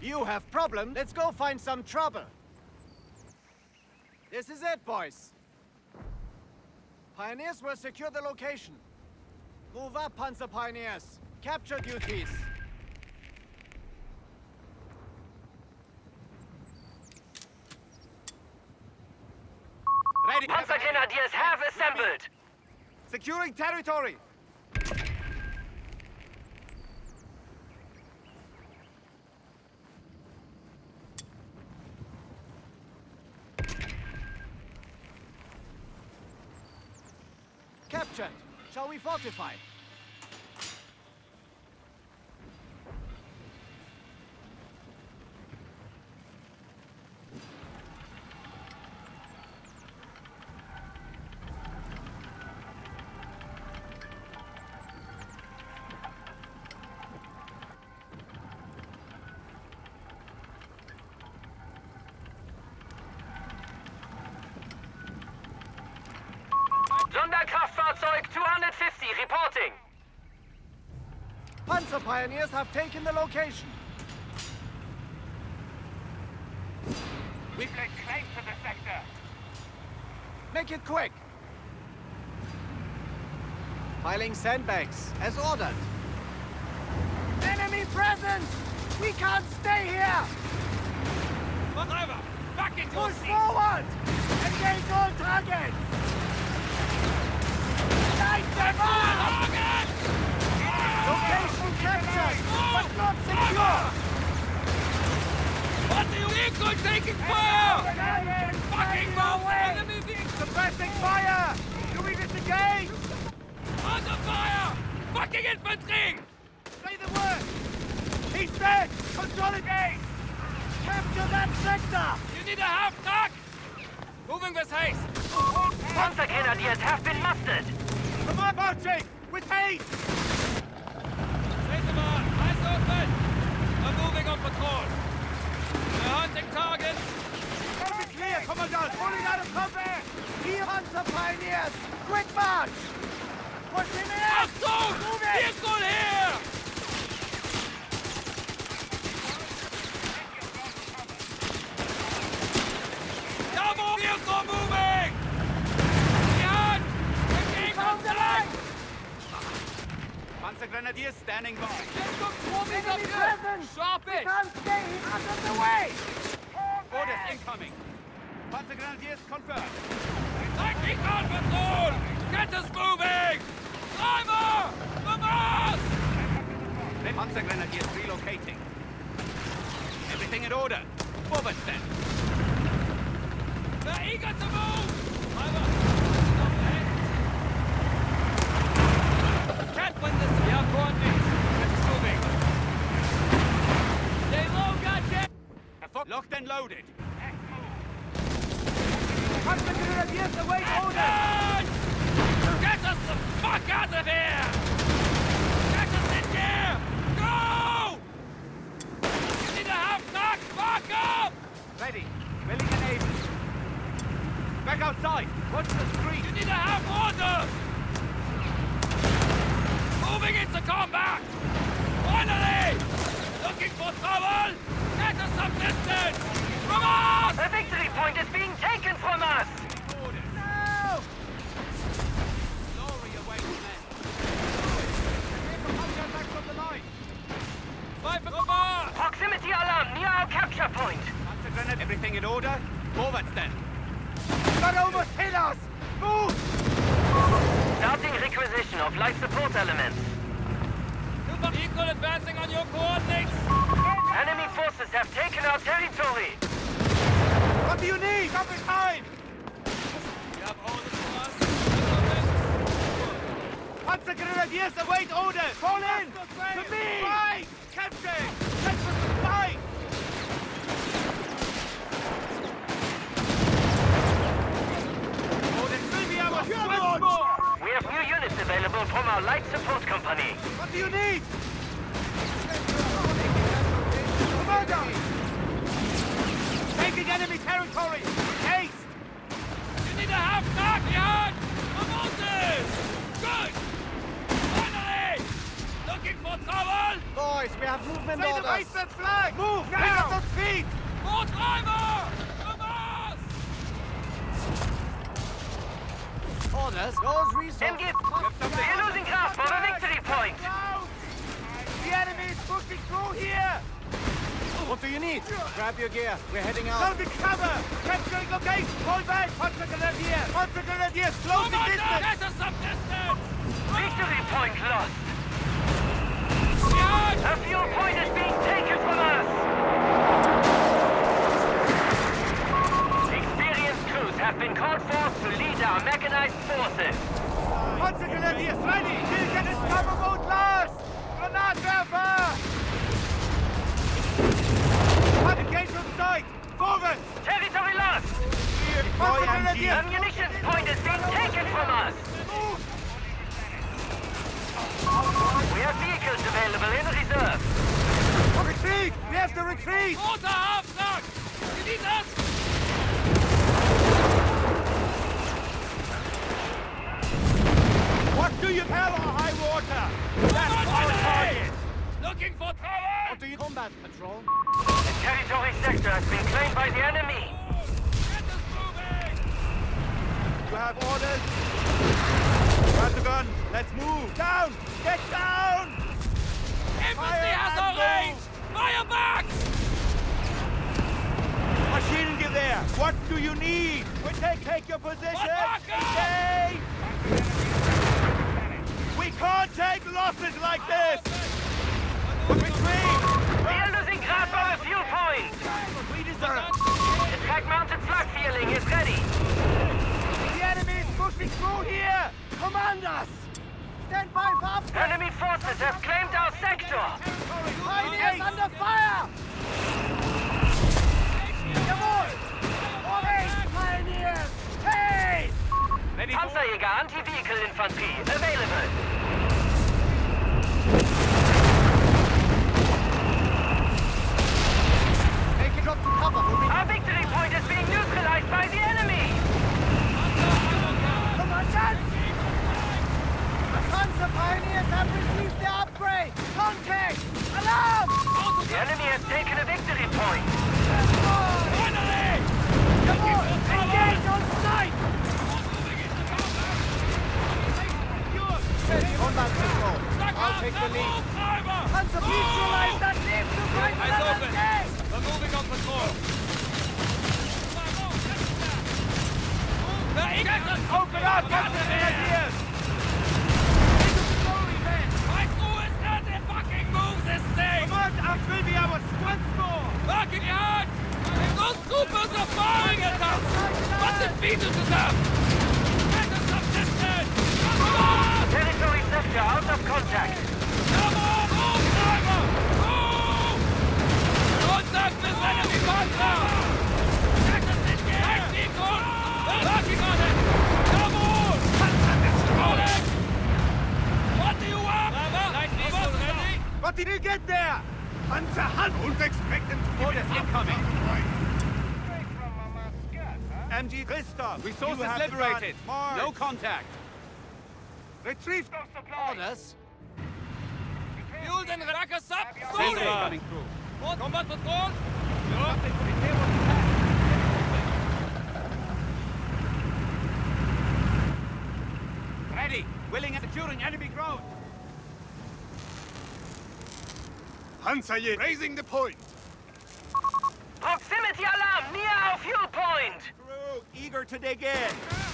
You have problem? Let's go find some trouble. This is it, boys. Pioneers will secure the location. Move up, Panzer Pioneers. Capture duties. Ready. Panzergrenadiers have assembled. Securing territory. Captured. Shall we fortify? Sonderkraftfahrzeug 250 reporting. Panzer Pioneers have taken the location. We've laid claim to the sector. Make it quick. Piling sandbags, as ordered. Enemy present! We can't stay here! Mach over! Back into your Push forward! Engage all targets! Light them up! Target! Location captured, but not secure! What do you vehicle taking fire? Fucking move! Enemy vehicle Suppressing fire! Do we disengage? under fire! Fucking infantry! Say the word! He's dead! Consolidate! Capture that sector! You need a half track! Moving with haste! Panzergrenadiers have been mustered. Come on, marching! With haste! Reservoir, eyes open! We're moving on patrol. We're hunting targets. Enemy clear, Commandant! Falling out of cover! Here, Panzer Pioneers! Quick march! Push him in! Achtung! Vehicle here! Double vehicle moving! Jan! Found the line! Panzer Grenadiers standing by. Enemy present! Sharp it! can't stay out of the way! Orders incoming. Panzer Grenadiers confirmed. Taking on patrol! Get us moving! Driver! The mast! Panzer Grenadiers relocating. Everything in order. Forward then. They're eager to move! Driver! stop ahead. Can't win this. We have coordinates. Get us moving. Stay low, goddamn! Locked and loaded. Panzer Grenadiers await orders! Action! Get us the fuck out of here! Get us in gear! Go! You need a half track! Back up! Ready. Willing and able. Back outside. Watch the street. You need a half orders! Moving into combat! Finally! Looking for trouble? Distance! From us! A victory point is being taken from us. No! Lower your weight, men. back from the line. Sniper cover! Proximity alarm near our capture point. Panzer grenade. Everything in order? Forwards then. That almost hit us! Move! Starting requisition of life support elements. Super Eagle advancing on your coordinates. Enemy forces have taken our territory. What do you need? Stop in time! We have orders from us. Panzer Grenadiers await orders! Fall in! To me! Fight! Captain! Let's fight! Orders will be our switchboard! We have new units available from our light support company. What do you need? Commander! Taking enemy territory! Haste! You need a half track, Jan! Promoted! Good! Finally! Looking for trouble? Halt! Boys, we have movement Say the orders. raise that flag! Move Now! now! Pick up the feet! Vortreiber! Voraus! Orders. Those resources. MG, we're losing grasp of a victory point. Ground! The enemy is pushing through here! What do you need? Grab your gear. We're heading out. Sound the cover! Capturing location! Fall back! Panzer Grenadier! Panzer Grenadier! Close the distance! Get us some distance! Victory point lost. Yeah! A fuel point is being taken from us. Experienced crews have been called forth to lead our mechanized forces. Panzer Grenadiers ready! We'll get his cover boat last! Granatwerfer! Engage on sight! Forward! Territory lost. Panzer Grenadiers! Ammunition point is being taken from us. Move! We have vehicles available in reserve. Retreat! We have to retreat! Roter Auftrag! Sie need us! What do you tell our high water? That's our target! Looking for trouble! What do you combat patrol? The territory sector has been claimed by the enemy. Get us moving! You have orders? Grab the gun. Let's move. Down! Get down! Infantry has no range! Fire back! Maschinengewehr! What do you need? We take, take your position! Engage! We can't take losses like this! Retreat! We are losing grasp of a fuel point. We deserve The track-mounted flak feeling is ready. The enemy is pushing through here! Command us! Stand by for upgrade! Enemy forces have claimed our sector. Pioneers under fire! Jawohl! Vorwärts, Pioneers! Hey! Panzerjäger Anti-Vehicle Infanterie available. Make it up to cover! Moving Our victory point is being neutralized by the enemy. The Pioneers have received their upgrade! Contact! Alarm! The enemy has taken a victory point. Finally! Jawohl! Engage on sight! Combat patrol! I'll take the lead. Panzer, neutralize that leave to fight Eyes open. We're moving on patrol. Open up! Panzer Grenadiers! Weißt du, es not a fucking move this thing! On, Ash will be our squad score! Back in your hand! Those troopers are firing at us! What's it beaten to them? Get us some! Come on! Territory sector out of contact. Come on, move, driver! Move! Contact with enemy Panzer! Get us in here! Take vehicle! We're working on it! Come on! Panzer destroyed! What do you want? Light vehicle ready? What did you get there? Panzer Hunt! Don't expect them to Orders incoming! MG Christoph! Resources liberated! No contact! Retrieve those supplies! Orders? Fuel den Rackers up! Moving! coming through. Combat patrol! Ready! Willing and securing enemy ground! Panzerjäger raising the point. Proximity alarm near our fuel point. Crew, eager to dig in!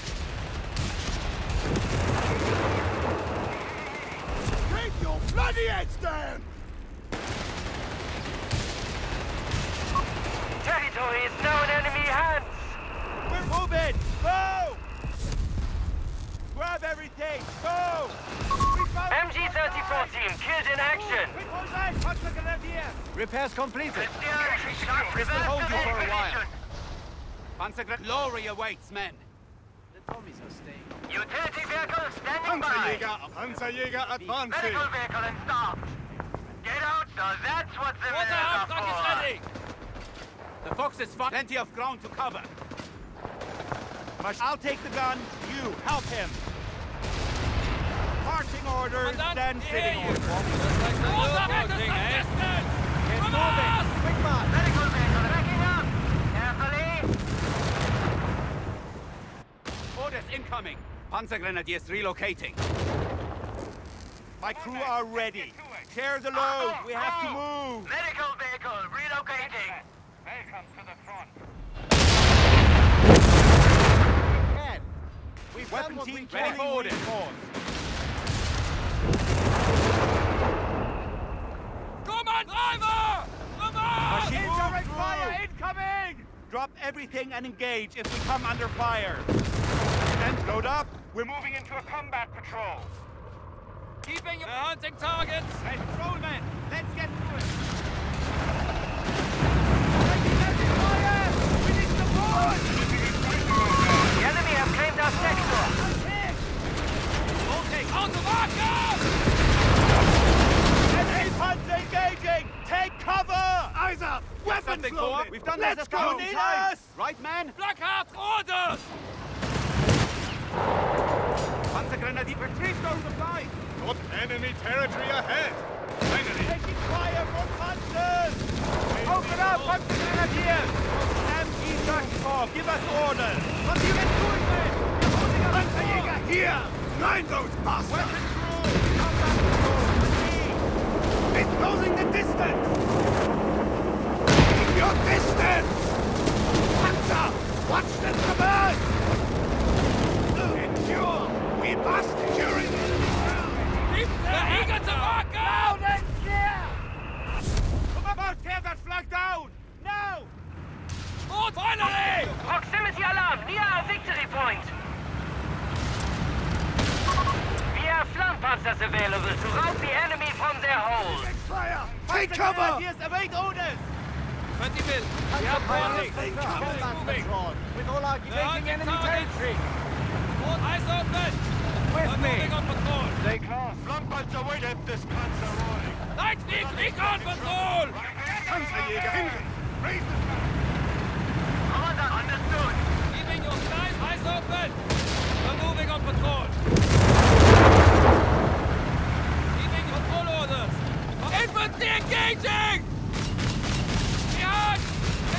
Take your bloody heads down! Territory is now in enemy hands. We're moving! Go! Grab everything! Go! MG-34 team killed in action. Repairs completed. hold you for a while. Panzer Glory awaits, men. The Tommies are staying. Utility vehicle standing Panzerjäger, by. Panzerjäger advancing. Medical vehicle in stock. Get out, so that's what the Water are for. is ready. The Fox is fine. Plenty of ground to cover. I'll take the gun. You help him. Parting orders, then sitting orders. Like Water back thing, eh? Get From moving. Us! Quick march. Medical vehicle backing up. Carefully. Orders incoming. Panzer Grenadiers relocating. My crew are ready. Tear the load. We have to ah. move. Medical vehicle relocating. Welcome to the front. Ken, we've Weapon done what team we ready for orders. Come on, driver! Come on! Indirect fire incoming! Drop everything and engage if we come under fire. Then load up. We're moving into a combat patrol. Keeping They're hunting targets! Hey, patrolmen, let's get to it. The enemy have claimed our sector. Out of Arkham! Enemy punts engaging! Take cover! Eyes up! Weapons Something loaded! We've done Let's this go! couple times! Right, man? Blackheart orders! Grenadier, retrieve those supplies! Got enemy territory ahead! Finally! Taking fire from Panzers! Open up, Panzer Grenadiers! MG-34, give us orders! What are you doing, man? You're holding the Panzerjäger, here! Line those bastards! Weapon crew! Combat patrol, It's closing the distance! Keep your distance! Panzer! Watch the command! Endure! We must endure in enemy ground! Keep the eager to Arkham! and clear! Come about, tear that flag down! Now! Oh, finally! Proximity alarm near our victory point. We have flank panzers available to rout the enemy from their holes. Fire! Take Panzer cover! Grenadiers await orders! 20 mil. We have warning. Moving. With all our hunting targets. All eyes open. With We're me. moving on patrol. Stay close! Flankpanzer, wait at this Panzer rolling! Lightning recon patrol! Panzerjäger, hinten! Raise the flag! Commander, understood. Keeping your skies eyes open. We're moving on patrol. Keeping patrol orders. Infantry engaging! Behind!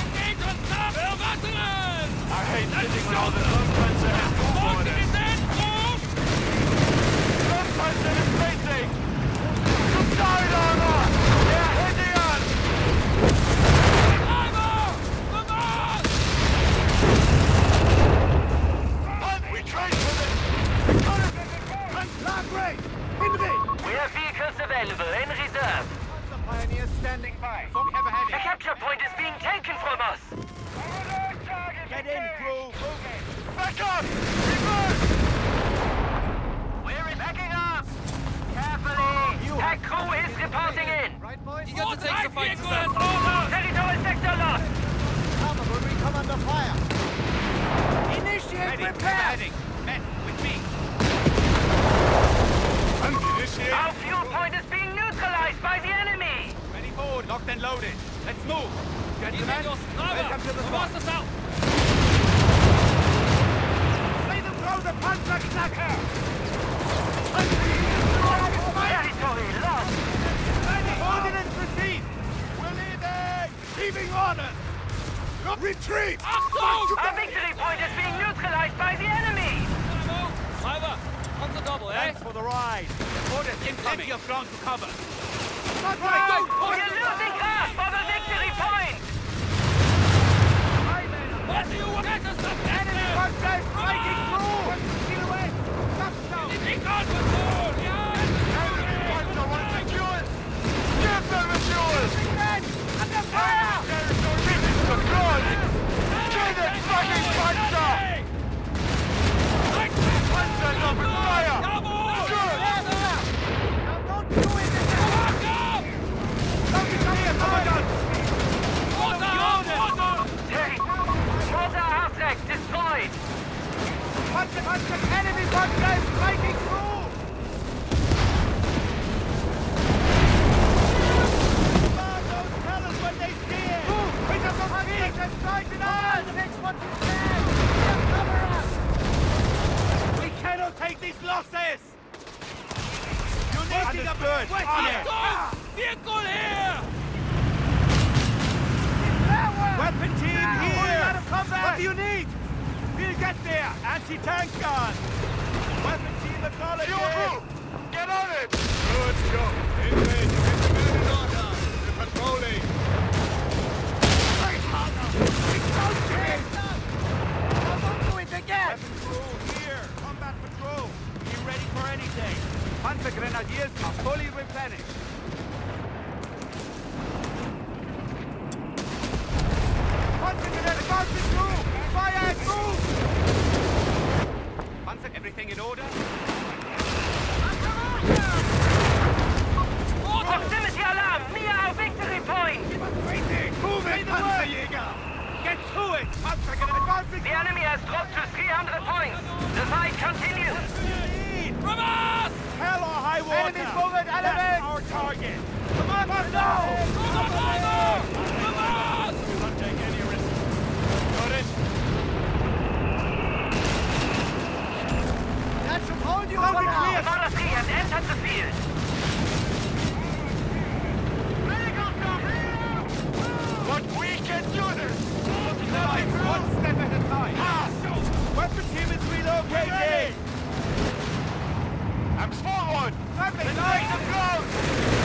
Engage on top! Veterans! I hate sitting now the Flankpanzer has moved Forty is in! Move! Flankpanzer is facing! Side armor! They're hitting us! Driver! Come on! We train for this! Flag rate! Indy! We have vehicles available in reserve. Panzer pioneers standing by. We have a The heading. capture point is being taken from us. Get in, crew. Back up! Reverse! We're backing up. Carefully. Tag crew is reporting in. Right, boys? You got to take the fight to stand orders! Territorial sector lost. Cover when we come under fire. Initiate repair. Men, with me. Initiate! Our fuel point is being neutralized by the enemy. Ready forward, locked and loaded. Let's move. Gentlemen, Keeping your welcome to the front. Master south. Lay them throw the Panzerknacker. Territory lost. Ordnance received. We're leaving. Receiving orders! Retreat! Achtung! Our victory point is being neutralized by the enemy. Bravo! Driver, on the double, eh? Thanks for the ride. Orders incoming. your ground to cover. Not We're losing ground for the victory point. What do you want? Get us up Enemy Panzer breaking through. Get away. Stop, stop. Recon patrol! Panzer wants the fuel! Give them the fuel! Men, under fire. This is the front! Get it, fucking Panzer! Panzer's open fire! Good! Now don't do it. Don't be coming here, Commandant. Hey, mortar half-track destroyed. Panzer, Panzer, enemy Panzer is breaking through. Commandos, tell us when they see it. We just don't speak. Just strike it on. Fix what you can. Cover us. We cannot take these losses. You need to get Achtung! Vehicle here! Weapon team here! What do you need? We'll get there! Anti-tank gun! Weapon team acknowledged! Get on it! Good job. Engage. Get the men in order. We're patrolling. Weapon crew here! Combat patrol! Be ready for anything! Panzer Grenadiers are fully replenished! Panzer Grenadiers, advancing through! Fire and move! Panzer, everything in order? Proximity alarm! Near our victory point! Move it, Panzerjäger! Get to it! Panzer Grenadiers, The enemy has dropped to 300 points. The fight continues. From us! Hell or high water! Enemies moving, enemies! That's our target! Come on, Panzer! From us! From us! Do not take any risks. Got it? That should hold you Moving over clear! Commander 3 has entered the field. But we can do this! One step at a time. Ah, Weapon team is relocating. I'm forward! Weapon The